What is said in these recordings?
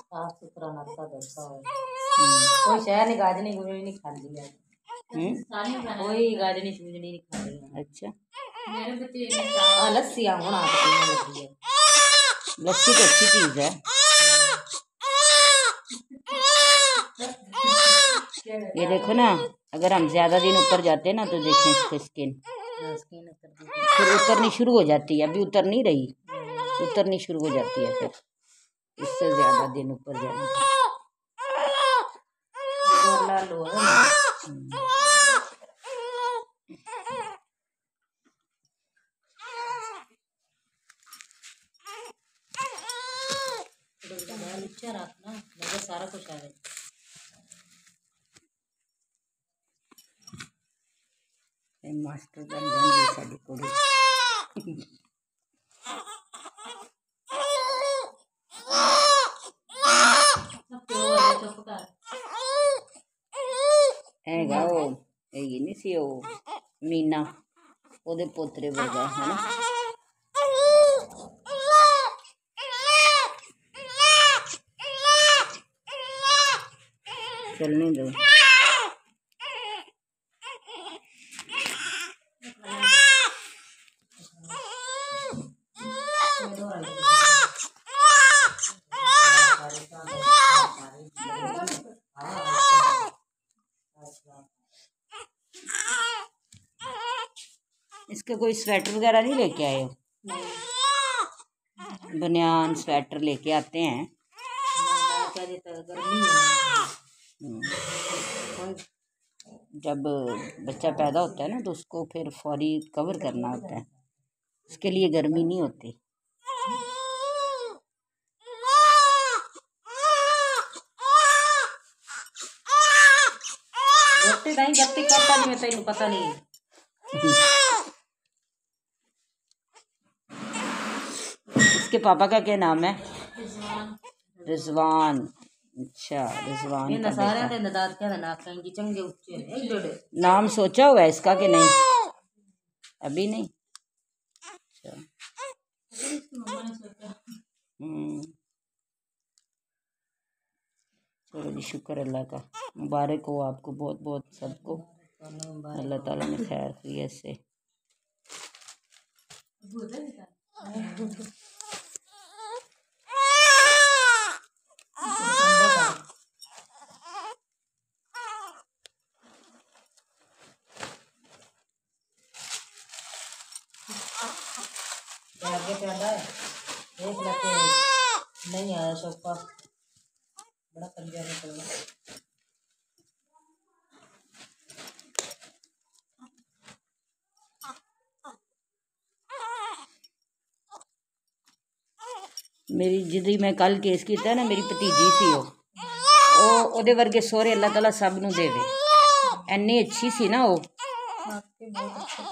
साफ़ सुथरा नाश्ता है। हम्म, कोई शहर नहीं गाजनी गुजनी नहीं खाती है। हम्म, कोई गाजनी सूजनी नहीं खाती है। अच्छा। हाँ लस्सी होना पीने लगी है। लस्सी तो अच्छी चीज़ है। ये देखो ना अगर हम ज़्यादा दिन ऊपर जाते हैं ना तो देखें इसकी स्किन स्किन उतर फिर उतरनी शुरू हो जाती है। अभी उतर नहीं रही। उतरनी शुरू हो जाती है फिर। इससे ज़्यादा दिन ऊपर जाएँगे हम्म। सारा कुछ आ गया। मास्टर बन जाएँगे साड़ी कुड़ी। ਹੈਗਾ ਉਹ ਇਹ ਨਹੀਂ ਸੀ ਉਹ ਮੀਨਾ ਉਹਦੇ ਪੋਤਰੇ ਵਰਗਾ ਹੈ ਨਾ चलने दो इसके कोई स्वेटर वगैरह नहीं लेके आए हो? बनियान स्वेटर लेके आते हैं। हम्म, जब बच्चा पैदा होता है ना तो उसको फिर फौरी कवर करना होता है। उसके लिए गर्मी नहीं होती। नहीं नहीं पता नहीं। इसके पापा का क्या नाम है? रिजवान। अच्छा रिजवान नाम सोचा हुआ है इसका कि नहीं? अभी नहीं। अच्छा। हम्म। चलो जी शुक्र अल्लाह का। मुबारक हो आपको बहुत बहुत सबको। अल्लाह ताला ने खैर खैरियत से आगे प्यादा है देख लेते हैं नहीं आया सोफा बड़ा कंजा निकल गया ਮੇਰੀ ਜਿਹਦੀ ਮੈਂ ਕੱਲ ਕੇਸ ਕੀਤਾ ਨਾ ਮੇਰੀ ਭਤੀਜੀ ਸੀ ਉਹ ਉਹ ਉਹਦੇ ਵਰਗੇ ਸਹੁਰੇ ਅੱਲਾਹ ਤਾਲਾ ਸਭ ਨੂੰ ਦੇਵੇ ਐਨੀ ਅੱਛੀ ਸੀ ਨਾ ਉਹ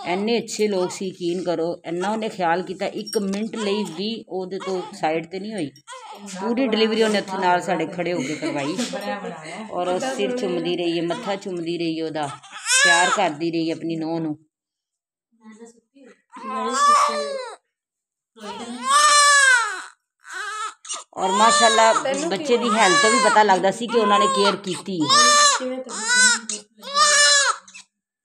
ਇੰਨੇ ਅੱਛੇ ਲੋਕ ਸੀ, ਯਕੀਨ ਕਰੋ, ਇੰਨਾ ਉਹਨੇ ਖਿਆਲ ਕੀਤਾ, ਇੱਕ ਮਿੰਟ ਲਈ ਵੀ ਉਹਦੇ ਤੋਂ ਸਾਈਡ ਤੇ ਨਹੀਂ ਹੋਈ। ਪੂਰੀ ਡਿਲੀਵਰੀ ਉਹਨੇ ਉੱਥੇ ਨਾਲ ਸਾਡੇ ਖੜੇ ਹੋ ਕੇ ਕਰਵਾਈ। ਔਰ ਉਹ ਸਿਰ ਚੁੰਮਦੀ ਰਹੀ ਹੈ, ਮੱਥਾ ਚੁੰਮਦੀ ਰਹੀ ਉਹਦਾ, ਪਿਆਰ ਕਰਦੀ ਰਹੀ ਆਪਣੀ ਨੂੰਹ ਨੂੰ। ਔਰ ਮਾਸ਼ਾਅੱਲਾ ਬੱਚੇ ਦੀ ਹੈਲਥ ਤੋਂ ਵੀ ਪਤਾ ਲੱਗਦਾ ਸੀ ਕਿ ਉਹਨਾਂ ਨੇ ਕੇਅਰ ਕੀਤੀ। ਹੈ